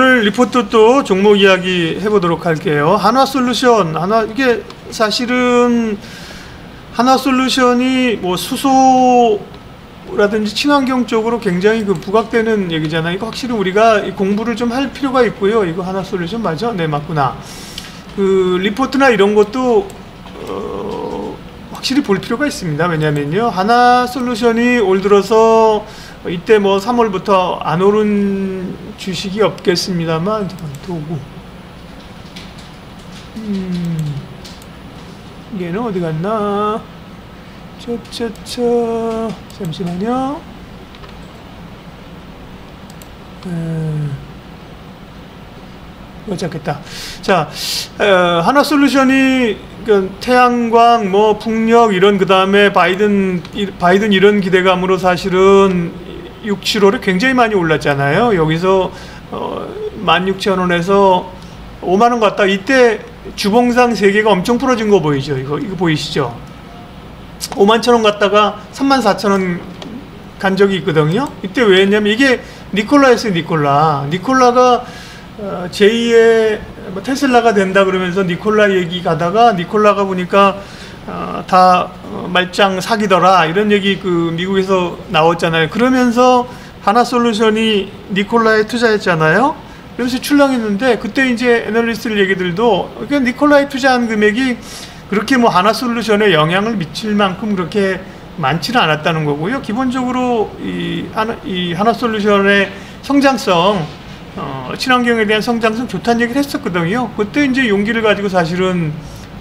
오늘 리포트 또 종목 이야기 해보도록 할게요. 한화솔루션, 한화 이게 사실은 한화솔루션이 뭐 수소 라든지 친환경 쪽으로 굉장히 그 부각되는 얘기잖아요. 이거 확실히 우리가 공부를 좀 할 필요가 있고요. 이거 한화솔루션 맞아? 네 맞구나. 그 리포트나 이런 것도 어, 확실히 볼 필요가 있습니다. 왜냐면요. 한화솔루션이 올 들어서 이때 뭐 3월부터 안 오른 주식이 없겠습니다만 도구 음, 얘는 어디 갔나? 저저저 잠시만요. 에, 못 잡겠다. 자 어, 하나솔루션이 그 태양광 뭐 풍력 이런 그 다음에 바이든 바이든 이런 기대감으로 사실은 6, 7월에 굉장히 많이 올랐잖아요. 여기서 어, 16,000원에서 5만 원 갔다 이때 주봉상 세 개가 엄청 풀어진 거 보이죠? 이거 이거 보이시죠? 5만 천 원 갔다가 3만 4천 원 간 적이 있거든요. 이때 왜냐면 이게 니콜라였어요, 니콜라. 니콜라가 어, 제2의 뭐 테슬라가 된다 그러면서 니콜라 얘기 가다가 니콜라가 보니까 어, 다 어, 말짱 사기더라 이런 얘기 그 미국에서 나왔잖아요. 그러면서 하나솔루션이 니콜라에 투자했잖아요. 그래서 출렁했는데 그때 이제 애널리스트 얘기들도 그러니까 니콜라에 투자한 금액이 그렇게 뭐 하나솔루션에 영향을 미칠 만큼 그렇게 많지는 않았다는 거고요. 기본적으로 이 하나, 이 하나솔루션의 성장성 어, 친환경에 대한 성장성 좋다는 얘기를 했었거든요. 그때 이제 용기를 가지고 사실은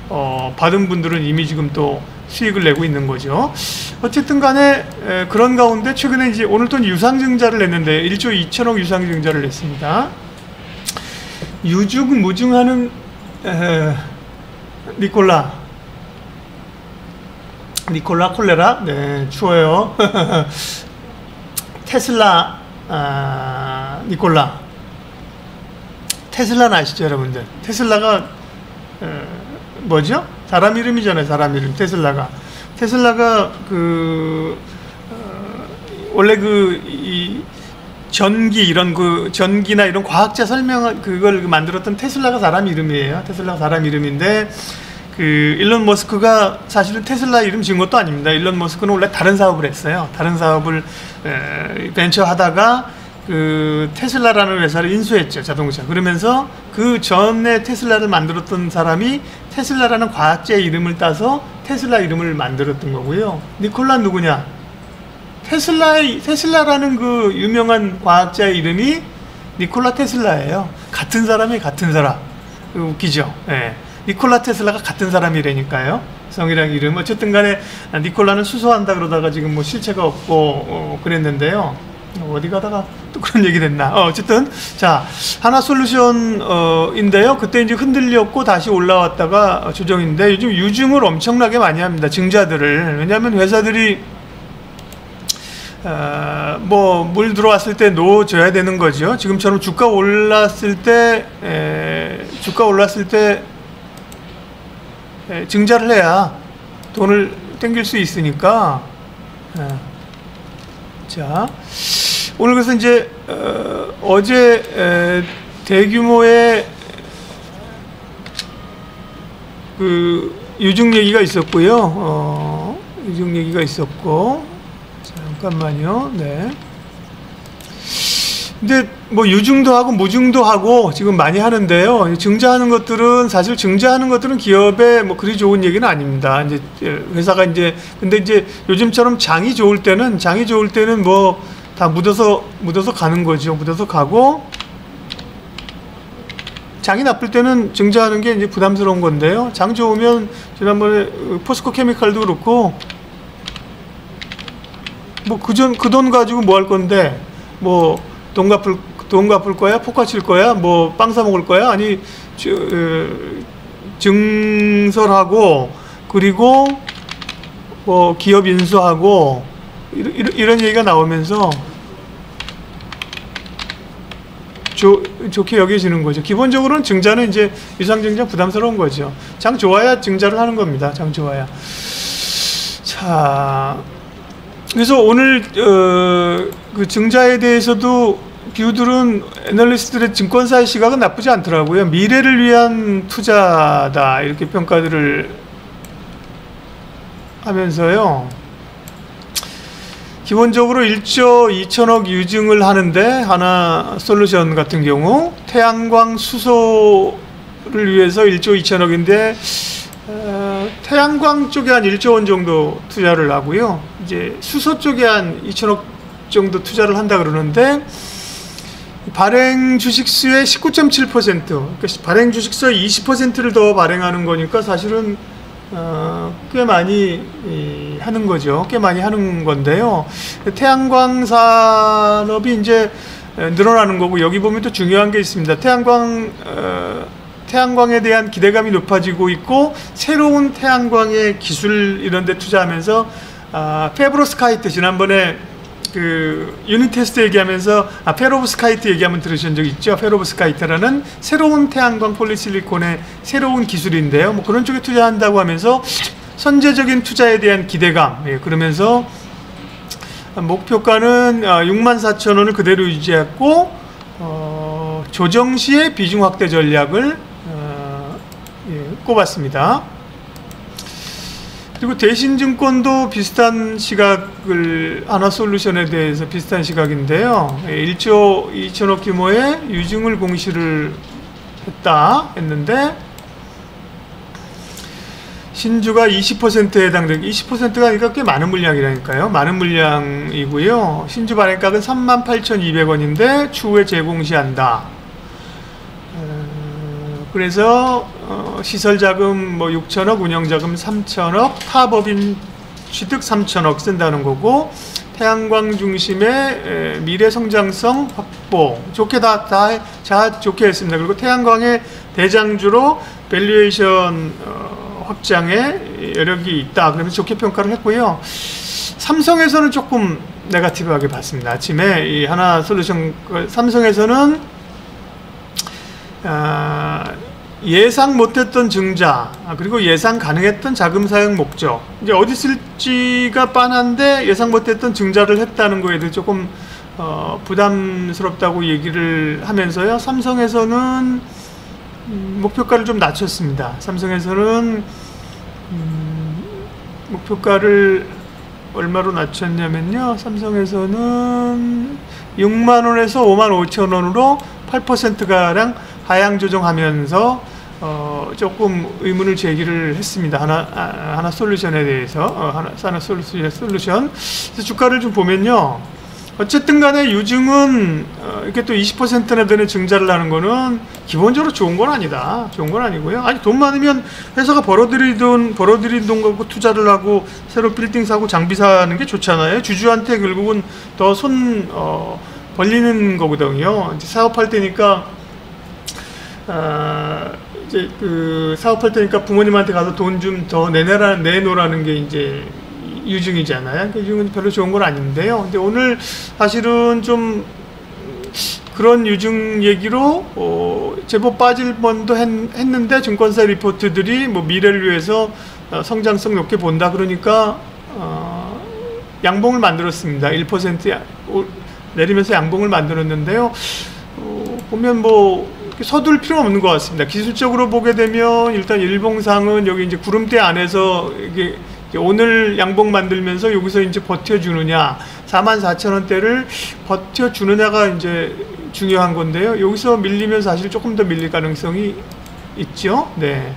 어, 받은 분들은 이미 지금 또 수익을 내고 있는 거죠. 어쨌든 간에 에, 그런 가운데 최근에 이제 오늘 또 유상증자를 냈는데 1조 2천억 유상증자를 냈습니다. 유중 무중하는 에, 니콜라. 니콜라 콜레라? 네 추워요. 테슬라 아, 니콜라. 테슬라는 아시죠 여러분들? 테슬라가 에, 뭐죠? 사람 이름이잖아요. 사람 이름. 테슬라가. 테슬라가 그 어, 원래 그 이 전기 이런 그 전기나 이런 과학자 설명 그걸 만들었던 테슬라가 사람 이름이에요. 테슬라가 사람 이름인데 그 일론 머스크가 사실은 테슬라 이름 지은 것도 아닙니다. 일론 머스크는 원래 다른 사업을 했어요. 다른 사업을 에, 벤처 하다가 그 테슬라라는 회사를 인수했죠 자동차. 그러면서 그 전에 테슬라를 만들었던 사람이 테슬라라는 과학자의 이름을 따서 테슬라 이름을 만들었던 거고요. 니콜라 누구냐? 테슬라의 테슬라라는 그 유명한 과학자의 이름이 니콜라 테슬라예요. 같은 사람이 같은 사람. 웃기죠? 예. 니콜라 테슬라가 같은 사람이라니까요. 성이랑 이름. 어쨌든 간에 니콜라는 수소한다 그러다가 지금 뭐 실체가 없고 어, 그랬는데요 어디 가다가 또 그런 얘기 됐나? 어, 어쨌든 자 하나 솔루션인데요. 그때 이제 흔들렸고 다시 올라왔다가 조정인데 요즘 유증을 엄청나게 많이 합니다. 증자들을 왜냐하면 회사들이 어, 뭐물 들어왔을 때 놓아줘야 되는 거죠. 지금처럼 주가 올랐을 때 에, 주가 올랐을 때 에, 증자를 해야 돈을 땡길 수 있으니까. 에. 자. 오늘 그래서 이제 어, 제 대규모의 그 유증 얘기가 있었고요. 어, 유증 얘기가 있었고 잠깐만요. 네. 근데 뭐 유증도 하고 무증도 하고 지금 많이 하는데요. 증자하는 것들은 사실 증자하는 것들은 기업에 뭐 그리 좋은 얘기는 아닙니다. 이제 회사가 이제 근데 이제 요즘처럼 장이 좋을 때는 장이 좋을 때는 뭐 다 묻어서 묻어서 가는 거죠. 묻어서 가고 장이 나쁠 때는 증자하는 게 이제 부담스러운 건데요. 장 좋으면 지난번에 포스코 케미칼도 그렇고 뭐 그전 그 돈 가지고 뭐 할 건데 뭐 돈 갚을 돈 갚을 거야? 포카 칠 거야? 뭐 빵 사 먹을 거야? 아니 저, 어, 증설하고 그리고 뭐 기업 인수하고 이런, 이런 얘기가 나오면서 조, 좋게 여겨지는 거죠. 기본적으로는 증자는 이제 유상증자 부담스러운 거죠. 장 좋아야 증자를 하는 겁니다. 장 좋아야. 자, 그래서 오늘 어, 그 증자에 대해서도 뷰들은 애널리스트들의 증권사의 시각은 나쁘지 않더라고요. 미래를 위한 투자다 이렇게 평가들을 하면서요. 기본적으로 1조 2천억 유증을 하는데 하나 솔루션 같은 경우 태양광 수소를 위해서 1조 2천억인데 어, 태양광 쪽에 한 1조 원 정도 투자를 하고요. 이제 수소 쪽에 한 2천억 정도 투자를 한다 그러는데 발행 주식수의 19.7% 그러니까 발행 주식수의 20%를 더 발행하는 거니까 사실은 어, 꽤 많이 이, 하는 거죠. 꽤 많이 하는 건데요. 태양광 산업이 이제 늘어나는 거고 여기 보면 또 중요한 게 있습니다. 태양광 어, 태양광에 대한 기대감이 높아지고 있고 새로운 태양광의 기술 이런 데 투자하면서 아, 페브로스카이트 지난번에 그 유니테스트 얘기하면서 아, 페로브스카이트 얘기하면 들으신 적 있죠? 페로브스카이트라는 새로운 태양광 폴리실리콘의 새로운 기술인데요. 뭐 그런 쪽에 투자한다고 하면서 선제적인 투자에 대한 기대감 예, 그러면서 목표가는 6만 아, 4천 원을 그대로 유지했고 어, 조정 시의 비중 확대 전략을 어, 예, 꼽았습니다. 그리고 대신증권도 비슷한 시각을 하나솔루션에 대해서 비슷한 시각인데요. 1조 2천억 규모의 유증을 공시를 했다 했는데 신주가 20%에 해당되고 20%가 그러니까 꽤 많은 물량이라니까요. 많은 물량이고요. 신주 발행가격은 38,200원인데 추후에 재공시한다. 어, 그래서 어, 시설 자금 뭐 6천억, 운영 자금 3천억, 타법인 취득 3천억 쓴다는 거고 태양광 중심의 미래 성장성 확보 좋게 다, 다, 자 좋게 했습니다. 그리고 태양광의 대장주로 valuation 어, 확장에 여력이 있다. 그러면서 좋게 평가를 했고요. 삼성에서는 조금 negative하게 봤습니다. 아침에 이 한화 솔루션 삼성에서는 아, 예상 못했던 증자 아, 그리고 예상 가능했던 자금 사용 목적. 이제 어디 쓸지가 빤한데 예상 못했던 증자를 했다는 거에 대해 조금 어, 부담스럽다고 얘기를 하면서요. 삼성에서는 음, 목표가를 좀 낮췄습니다. 삼성에서는 음, 목표가를 얼마로 낮췄냐면요. 삼성에서는 6만원에서 5만 5천원으로 8%가량 하향 조정하면서 어, 조금 의문을 제기를 했습니다. 하나, 아, 하나 솔루션에 대해서, 어, 하나, 하나 솔루션, 솔루션. 주가를 좀 보면요. 어쨌든 간에 유증은, 어, 이렇게 또 20%나 되는 증자를 하는 거는 기본적으로 좋은 건 아니다. 좋은 건 아니고요. 아니, 돈 많으면 회사가 벌어들이던, 벌어들인 돈 갖고 투자를 하고 새로 빌딩 사고 장비 사는 게 좋잖아요. 주주한테 결국은 더 손, 어, 벌리는 거거든요. 이제 사업할 때니까 아, 이제 그 사업할 때니까 부모님한테 가서 돈 좀 더 내내라 내놓으라는 게 이제 유증이잖아요. 그 유증은 별로 좋은 건 아닌데요. 근데 오늘 사실은 좀 그런 유증 얘기로 어, 제법 빠질 뻔도 했, 는데 증권사 리포트들이 뭐 미래를 위해서 어, 성장성 높게 본다 그러니까 어, 양봉을 만들었습니다. 1% 내리면서 양봉을 만들었는데요. 어, 보면 뭐 서둘 필요 없는 것 같습니다. 기술적으로 보게 되면 일단 일봉상은 여기 이제 구름대 안에서 이게 오늘 양봉 만들면서 여기서 이제 버텨주느냐 4만 4천 원대를 버텨주느냐가 이제 중요한 건데요. 여기서 밀리면 사실 조금 더 밀릴 가능성이 있죠. 네.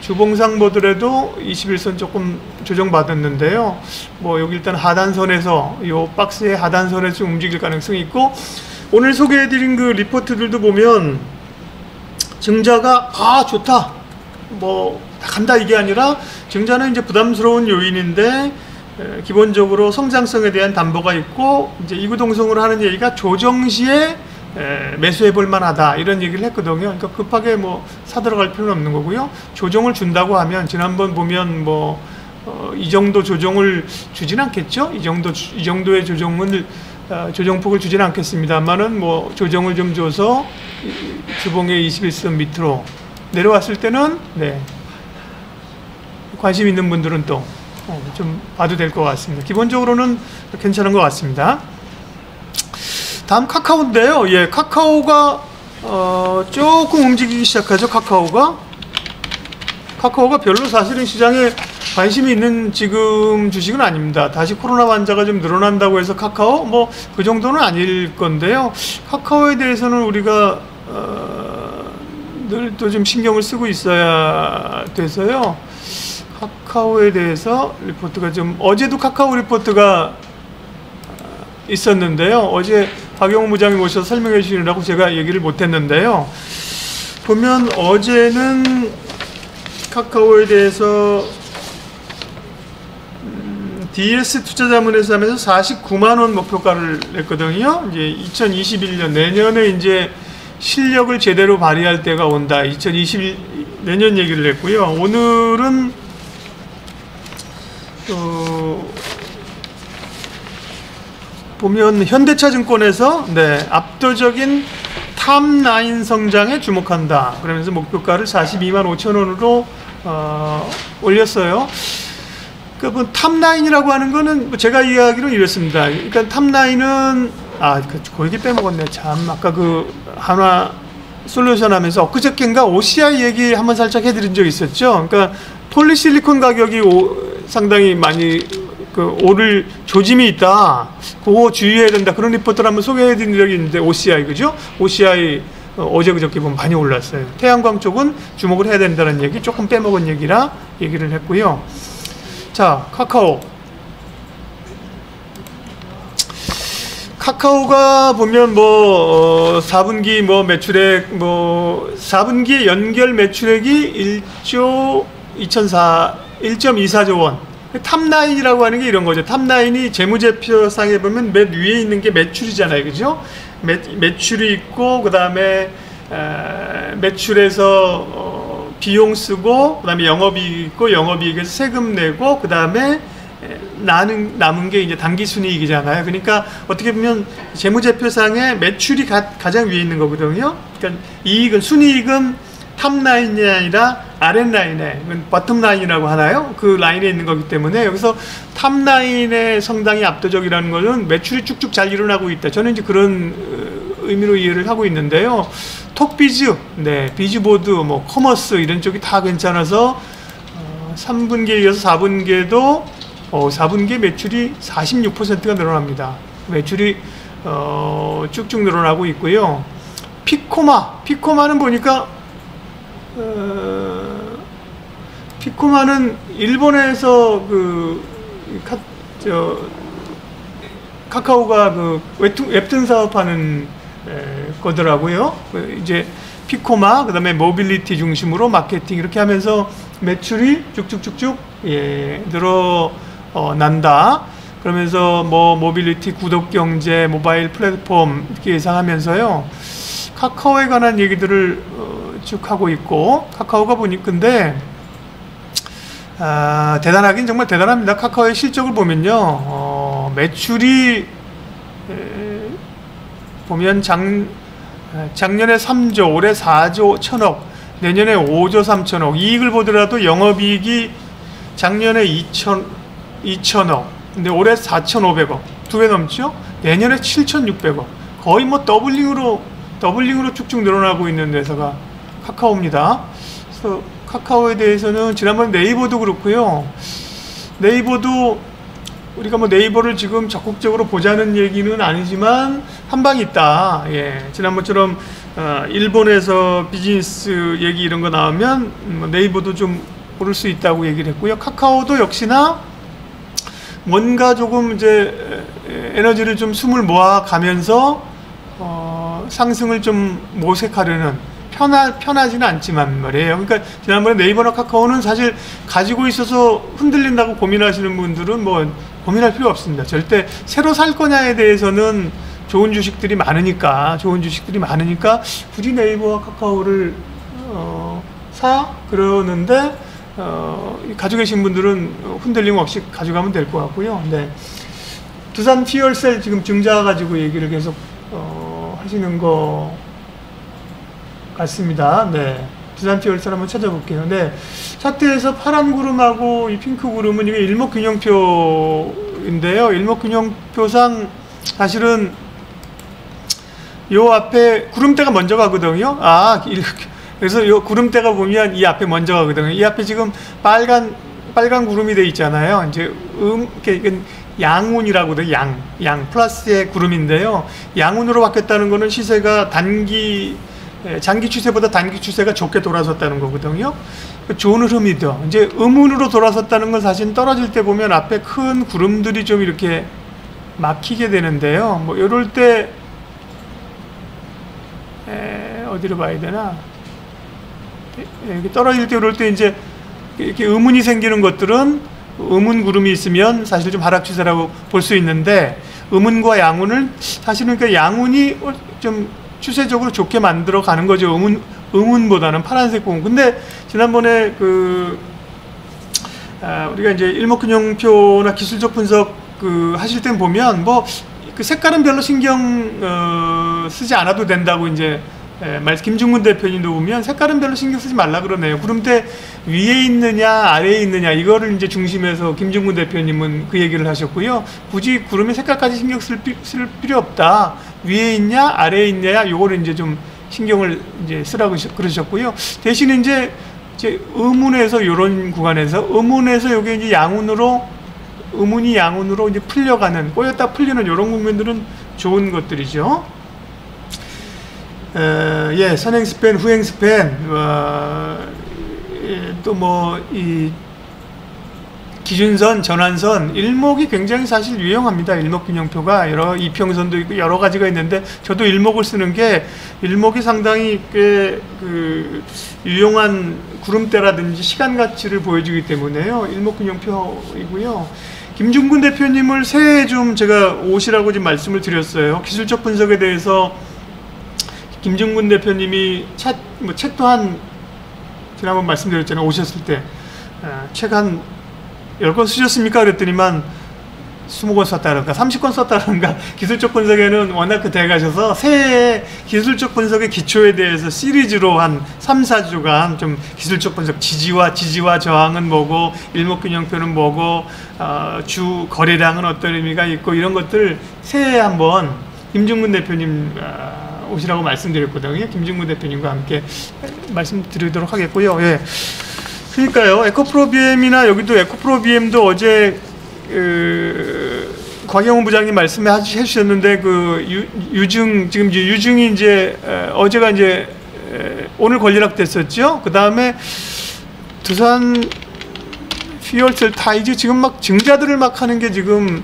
주봉상 보더라도 21선 조금 조정받았는데요. 뭐 여기 일단 하단선에서 이 박스의 하단선에서 움직일 가능성이 있고 오늘 소개해드린 그 리포트들도 보면 증자가 아 좋다 뭐 간다 이게 아니라 증자는 이제 부담스러운 요인인데 에, 기본적으로 성장성에 대한 담보가 있고 이제 이구동성으로 하는 얘기가 조정 시에 에, 매수해 볼 만하다 이런 얘기를 했거든요. 그러니까 급하게 뭐 사들어갈 필요는 없는 거고요. 조정을 준다고 하면 지난번 보면 뭐 어, 이 정도 조정을 주진 않겠죠. 이 정도 이 정도의 조정을 어, 조정폭을 주지는 않겠습니다만은 뭐 조정을 좀 줘서 주봉의 21선 밑으로 내려왔을 때는 네 관심 있는 분들은 또좀 어, 봐도 될 것 같습니다. 기본적으로는 괜찮은 것 같습니다. 다음 카카오인데요. 예, 카카오가 어, 조금 움직이기 시작하죠. 카카오가 카카오가 별로 사실은 시장에 관심이 있는 지금 주식은 아닙니다. 다시 코로나 환자가 좀 늘어난다고 해서 카카오 뭐 그 정도는 아닐 건데요. 카카오에 대해서는 우리가 어, 늘또 좀 신경을 쓰고 있어야 돼서요. 카카오에 대해서 리포트가 좀 어제도 카카오 리포트가 있었는데요. 어제 박영호 부장이 모셔서 설명해 주시느라고 제가 얘기를 못했는데요. 보면 어제는 카카오에 대해서 DS 투자자문에서 하면서 49만 원 목표가를 냈거든요. 이제 2021년 내년에 이제 실력을 제대로 발휘할 때가 온다. 2021 내년 얘기를 했고요. 오늘은 어, 보면 현대차증권에서 네, 압도적인 top line 성장에 주목한다. 그러면서 목표가를 42만 5천 원으로 어, 올렸어요. 그러니까 top line이라고 하는 거는 뭐 제가 이야기로 이랬습니다. 그러니까 top line은 아, 그, 거기 빼먹었네. 참, 아까 그 한화 솔루션 하면서 엊그저께인가 OCI 얘기 한번 살짝 해드린 적 있었죠. 그러니까 폴리실리콘 가격이 오, 상당히 많이 그 오를 조짐이 있다. 그거 주의해야 된다. 그런 리포트를 한번 소개해드린 적이 있는데 OCI 그죠? OCI 어, 제 그저께 보면 많이 올랐어요. 태양광 쪽은 주목을 해야 된다는 얘기 조금 빼먹은 얘기라 얘기를 했고요. 자, 카카오. 카카오가 보면 뭐 어, 4분기 뭐 매출액 뭐 4분기 연결 매출액이 1조 2004 1.24조 원. 탑라인이라고 하는 게 이런 거죠. 탑라인이 재무제표상에 보면 맨 위에 있는 게 매출이잖아요. 그죠? 매, 매출이 있고 그 다음에 매출에서 어, 비용 쓰고 그다음에 영업이익 있고 영업이익에서 세금 내고 그다음에 나는 남은 게 이제 당기 순이익이잖아요. 그러니까 어떻게 보면 재무제표상에 매출이 가, 장 위에 있는 거거든요. 그러니까 이익은 순이익은 top line이 아니라 아랫 라인에 bottom line이라고 하나요? 그 라인에 있는 거기 때문에 여기서 top line의 성장이 압도적이라는 것은 매출이 쭉쭉 잘 일어나고 있다. 저는 이제 그런 어, 의미로 이해를 하고 있는데요. 톡비즈, 네, 비즈보드, 뭐 커머스 이런 쪽이 다 괜찮아서 어, 3분기에 이어서 4분기에도 어, 4분기 매출이 46%가 늘어납니다. 매출이 어, 쭉쭉 늘어나고 있고요. 피코마, 피코마는 보니까 어, 피코마는 일본에서 그 카, 저, 카카오가 그 웹툰, 웹툰 사업하는 에, 거더라고요. 그 이제 피코마, 그 다음에 모빌리티 중심으로 마케팅 이렇게 하면서 매출이 쭉쭉쭉쭉 예, 늘어 어, 난다. 그러면서 뭐 모빌리티, 구독 경제, 모바일 플랫폼 이렇게 예상하면서요. 카카오에 관한 얘기들을 어, 쭉 하고 있고 카카오가 보니 근데 아, 대단하긴 정말 대단합니다. 카카오의 실적을 보면요. 어, 매출이 에, 보면 작, 작년에 3조, 올해 4조 1천억, 내년에 5조 3천억, 이익을 보더라도 영업이익이 작년에 2천, 2천억, 근데 올해 4,500억, 두 배 넘죠? 내년에 7,600억, 거의 뭐 더블링으로, 더블링으로 쭉쭉 늘어나고 있는 회사가 카카오입니다. 그래서 카카오에 대해서는 지난번 네이버도 그렇고요. 네이버도 우리가 뭐 네이버를 지금 적극적으로 보자는 얘기는 아니지만 한 방이 있다. 예. 지난번처럼 어, 일본에서 비즈니스 얘기 이런 거 나오면 뭐 네이버도 좀 오를 수 있다고 얘기를 했고요. 카카오도 역시나 뭔가 조금 이제 에너지를 좀 숨을 모아 가면서 어, 상승을 좀 모색하려는 편하, 편하지는 않지만 말이에요. 그러니까 지난번에 네이버나 카카오는 사실 가지고 있어서 흔들린다고 고민하시는 분들은 뭐 고민할 필요 없습니다. 절대 새로 살 거냐에 대해서는 좋은 주식들이 많으니까 좋은 주식들이 많으니까 굳이 네이버와 카카오를 어, 사 그러는데 어, 가지고 계신 분들은 흔들림 없이 가져가면 될 것 같고요. 네. 두산 피얼셀 지금 증자 가지고 얘기를 계속 어, 하시는 거 같습니다. 네. 두산 피얼셀 한번 찾아볼게요. 네. 차트에서 파란 구름하고 이 핑크 구름은 이게 일목균형표인데요. 일목균형표상 사실은 요 앞에 구름대가 먼저 가거든요. 아, 이렇게. 그래서 요 구름대가 보면 이 앞에 먼저 가거든요. 이 앞에 지금 빨간 빨간 구름이 돼 있잖아요. 이제 음, 이게 양운이라고도 양, 양 플러스의 구름인데요. 양운으로 바뀌었다는 거는 시세가 단기 장기 추세보다 단기 추세가 좋게 돌아섰다는 거거든요. 좋은 흐름이죠. 이제 음운으로 돌아섰다는 건 사실 떨어질 때 보면 앞에 큰 구름들이 좀 이렇게 막히게 되는데요. 뭐 이럴 때 에, 어디로 봐야 되나? 이렇게 떨어질 때 이럴 때 이제 이렇게 음운이 생기는 것들은 음운 구름이 있으면 사실 좀 하락 추세라고 볼 수 있는데 음운과 양운을 사실은 그 양운이 좀 추세적으로 좋게 만들어 가는 거죠. 음운 음운보다는 파란색 부분. 근데 지난번에 그 아, 우리가 이제 일목균형표나 기술적 분석 그 하실 땐 보면 뭐 그 색깔은 별로 신경 어, 쓰지 않아도 된다고 이제 예, 말 김중근 대표님도 보면 색깔은 별로 신경 쓰지 말라 그러네요. 구름대 위에 있느냐 아래에 있느냐 이거를 이제 중심에서 김중근 대표님은 그 얘기를 하셨고요. 굳이 구름의 색깔까지 신경 쓸, 쓸 필요 없다. 위에 있냐 아래에 있냐 요거를 이제 좀 신경을 이제 쓰라고 그러셨고요. 대신 이제 이제 의문에서 이런 구간에서 의문에서 요게 이제 양운으로 의문이 양운으로 이제 풀려가는 꼬였다 풀리는 이런 국면들은 좋은 것들이죠. 에, 예, 선행 스팬, 후행 스팬, 어, 예, 또뭐 이 기준선, 전환선, 일목이 굉장히 사실 유용합니다. 일목균형표가 여러 이평선도 있고 여러 가지가 있는데 저도 일목을 쓰는 게 일목이 상당히 꽤 그 유용한 구름대라든지 시간 가치를 보여주기 때문에요. 일목균형표이고요. 김중근 대표님을 새해 좀 제가 오시라고 좀 말씀을 드렸어요. 기술적 분석에 대해서 김중근 대표님이 책, 뭐 책도 한, 지난번 말씀드렸잖아요. 오셨을 때. 아, 책한 10권 쓰셨습니까? 그랬더니만 20권 썼다든가 30권 썼다든가 기술적 분석에는 워낙 그 대가셔서 새해 기술적 분석의 기초에 대해서 시리즈로 한 3, 4주간 좀 기술적 분석 지지와 지지와 저항은 뭐고 일목균형표는 뭐고 어, 주 거래량은 어떤 의미가 있고 이런 것들 새해에 한번 김중근 대표님 어, 오시라고 말씀드렸거든요. 김중구 대표님과 함께 말씀드리도록 하겠고요. 예. 그러니까요. 에코프로비엠이나 여기도 에코프로비엠도 어제 그 곽영훈 부장님 말씀해 주셨는데 그 유, 중 지금 유중이 이제 어제가 이제 오늘 권리락 됐었죠. 그 다음에 두산 퓨얼셀 타이즈 지금 막 증자들을 막 하는 게 지금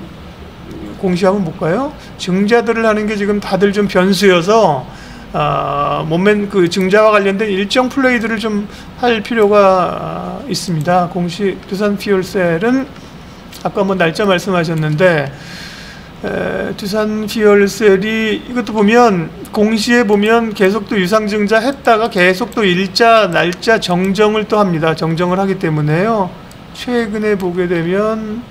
공시하면 볼까요? 증자들을 하는 게 지금 다들 좀 변수여서 어, 몸맨 그 증자와 관련된 일정 플레이들을 좀 할 필요가 있습니다. 공시 두산 피올셀은 아까 뭐 날짜 말씀하셨는데 에, 두산 피올셀이 이것도 보면 공시에 보면 계속 또 유상증자 했다가 계속 또 일자 날짜 정정을 또 합니다. 정정을 하기 때문에요. 최근에 보게 되면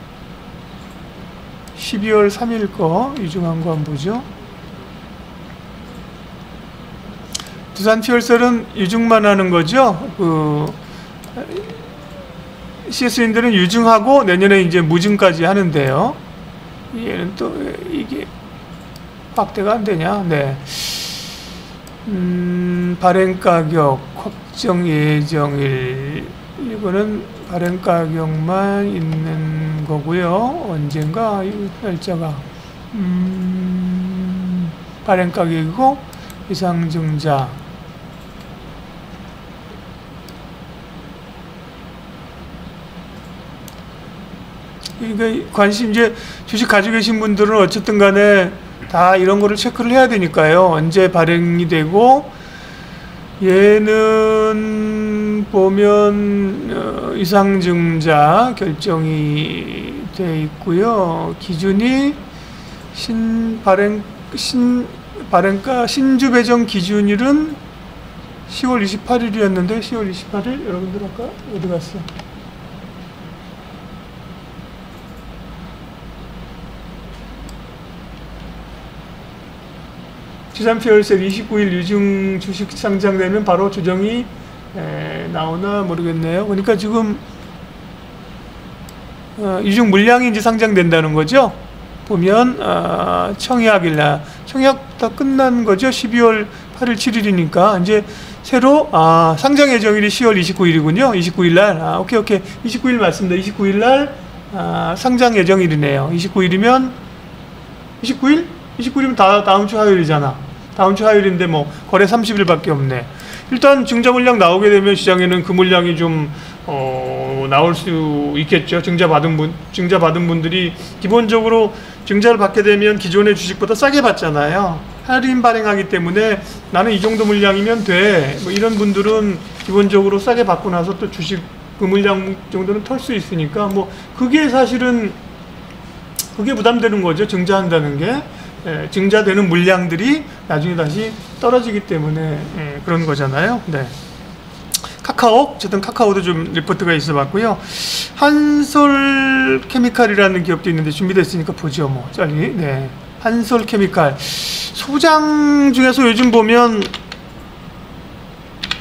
12월 3일 거 유중한 거 한번 보죠. 두산 티얼셀은 유중만 하는 거죠. 그 CS인들은 유중하고 내년에 이제 무증까지 하는데요. 얘는 또 이게 확대가 안 되냐? 네. 음, 발행 가격 확정 예정일 이거는 발행 가격만 있는 거고요. 언젠가 이 날짜가 음, 발행 가격이고 이상증자 그러니까 관심 이제 주식 가지고 계신 분들은 어쨌든 간에 다 이런 거를 체크를 해야 되니까요. 언제 발행이 되고 얘는 보면 어, 이상증자 결정이 돼 있고요. 기준이 신 발행 신 발행가 신주 배정 기준일은 10월 28일이었는데 10월 28일 여러분들 아까 어디 갔어? 지산피월세 29일 유증 주식 상장되면 바로 조정이 에, 나오나 모르겠네요. 그러니까 지금 어, 유증 물량이 이제 상장된다는 거죠. 보면 아, 청약일날 청약 다 끝난 거죠. 12월 8일 7일이니까 이제 새로 아, 상장 예정일이 10월 29일이군요. 29일 날. 아, 오케이 오케이. 29일 맞습니다. 29일 날 아, 상장 예정일이네요. 29일이면 29일? 29일이면 다 다음 주 화요일이잖아. 다음 주 화요일인데 뭐 거래 30일밖에 없네. 일단 증자 물량 나오게 되면 시장에는 그 물량이 좀 어, 나올 수 있겠죠. 증자 받은 분, 증자 받은 분들이 기본적으로 증자를 받게 되면 기존의 주식보다 싸게 받잖아요. 할인 발행하기 때문에 나는 이 정도 물량이면 돼. 뭐 이런 분들은 기본적으로 싸게 받고 나서 또 주식 그 물량 정도는 털 수 있으니까 뭐 그게 사실은 그게 부담되는 거죠. 증자한다는 게. 예, 증자되는 물량들이 나중에 다시 떨어지기 때문에 예, 그런 거잖아요. 네. 카카오, 어쨌든 카카오도 좀 리포트가 있어 봤고요. 한솔 케미칼이라는 기업도 있는데 준비됐으니까 보죠, 뭐. 빨리. 네. 한솔 케미칼. 소장 중에서 요즘 보면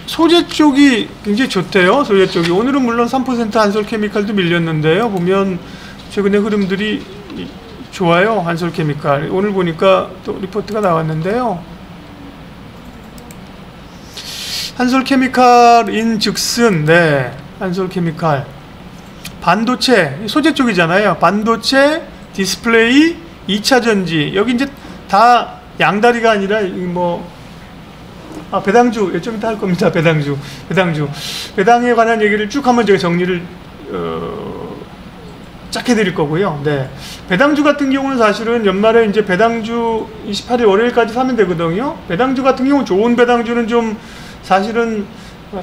소재 쪽이 굉장히 좋대요. 소재 쪽이. 오늘은 물론 3% 한솔 케미칼도 밀렸는데요. 보면 최근의 흐름들이 이- 좋아요. 한솔 케미칼. 오늘 보니까 또 리포트가 나왔는데요. 한솔 케미칼인 즉슨, 네. 한솔 케미칼. 반도체, 소재 쪽이잖아요. 반도체, 디스플레이, 2차 전지. 여기 이제 다 양다리가 아니라 이 뭐, 아, 배당주. 좀 이따 할 겁니다. 배당주. 배당주. 배당에 관한 얘기를 쭉 한번 제가 정리를, 어, 쫙 해드릴 거고요. 네. 배당주 같은 경우는 사실은 연말에 이제 배당주 28일 월요일까지 사면 되거든요. 배당주 같은 경우 좋은 배당주는 좀 사실은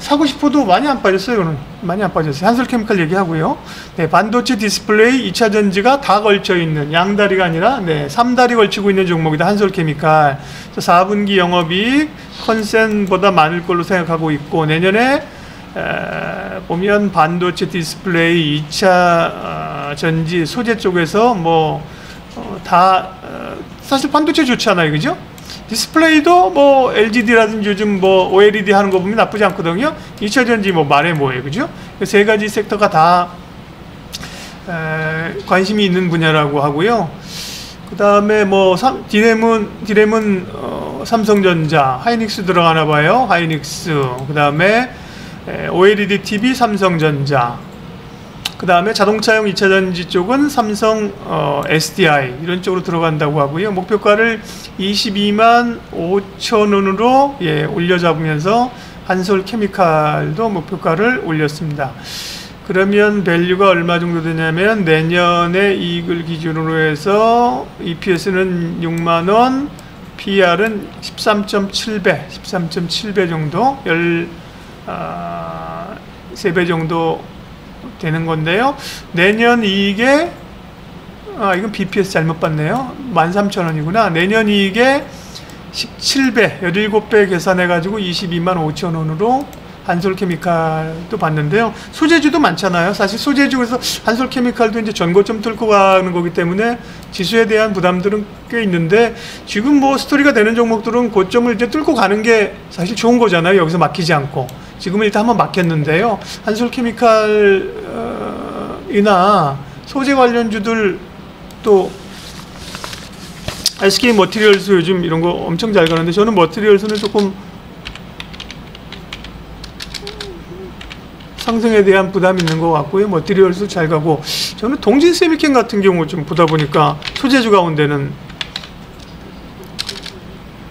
사고 싶어도 많이 안 빠졌어요. 이거는 많이 안 빠졌어요. 한솔케미칼 얘기하고요. 네, 반도체 디스플레이 2차 전지가 다 걸쳐 있는 양다리가 아니라 네, 3다리 걸치고 있는 종목이다. 한솔케미칼. 4분기 영업이익 컨센보다 많을 걸로 생각하고 있고 내년에 에, 보면 반도체 디스플레이 2차 어, 전지 소재 쪽에서 뭐다 사실 반도체 좋잖아요, 그죠? 디스플레이도 뭐 LGD라든지 요즘 뭐 OLED 하는 거 보면 나쁘지 않거든요. 2차 전지 뭐 말해 뭐해, 그죠? 그 세 가지 섹터가 다 에, 관심이 있는 분야라고 하고요. 그 다음에 뭐 삼, 디램은 디램은 어, 삼성전자, 하이닉스 들어가나 봐요. 하이닉스. 그 다음에 OLED TV 삼성전자. 그 다음에 자동차용 2차 전지 쪽은 삼성 어, SDI 이런 쪽으로 들어간다고 하고요. 목표가를 22만 5천 원으로 예, 올려 잡으면서 한솔 케미칼도 목표가를 올렸습니다. 그러면 value가 얼마 정도 되냐면 내년에 이익을 기준으로 해서 EPS는 6만 원, PER은 13.7배, 13.7배 정도, 열 아, 3배 정도 되는 건데요. 내년 이익에 아 이건 BPS 잘못 봤네요. 13,000원이구나. 내년 이익에 17배, 17배 계산해 가지고 22만 5천 원으로 한솔케미칼도 봤는데요. 소재주도 많잖아요. 사실 소재주에서 한솔케미칼도 이제 전고점 뚫고 가는 거기 때문에 지수에 대한 부담들은 꽤 있는데 지금 뭐 스토리가 되는 종목들은 고점을 이제 뚫고 가는 게 사실 좋은 거잖아요. 여기서 막히지 않고. 지금은 일단 한번 막혔는데요. 한솔케미칼이나 소재 관련주들 또 SK 머티리얼스 요즘 이런 거 엄청 잘 가는데 저는 머티리얼스는 조금 상승에 대한 부담이 있는 것 같고요. 머티리얼스 잘 가고 저는 동진 세미캔 같은 경우 좀 보다 보니까 소재주 가운데는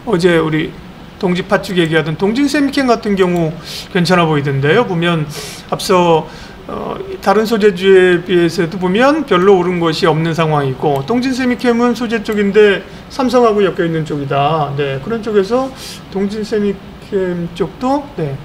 어제 우리 동지 팥죽 얘기하던 동진 세미캔 같은 경우 괜찮아 보이던데요. 보면 앞서 어, 다른 소재주에 비해서도 보면 별로 오른 것이 없는 상황이고 동진 세미캠은 소재 쪽인데 삼성하고 엮여 있는 쪽이다. 네 그런 쪽에서 동진 세미캠 쪽도 네.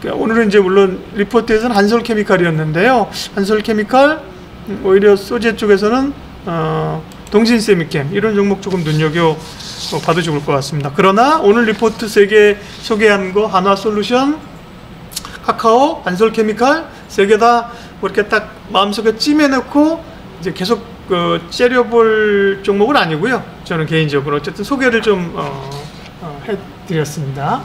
그러니까 오늘은 이제 물론 리포트에서는 한솔 케미칼이었는데요. 한솔 케미칼 음, 오히려 소재 쪽에서는 어, 동진 세미캠 이런 종목 조금 눈여겨 어, 봐도 좋을 것 같습니다. 그러나 오늘 리포트 세 개 소개한 거 한화 솔루션, 카카오, 한솔 케미칼 세 개 다 이렇게 딱 마음속에 찜해놓고 이제 계속 그 째려볼 종목은 아니고요. 저는 개인적으로 어쨌든 소개를 좀 어, 어, 해드렸습니다.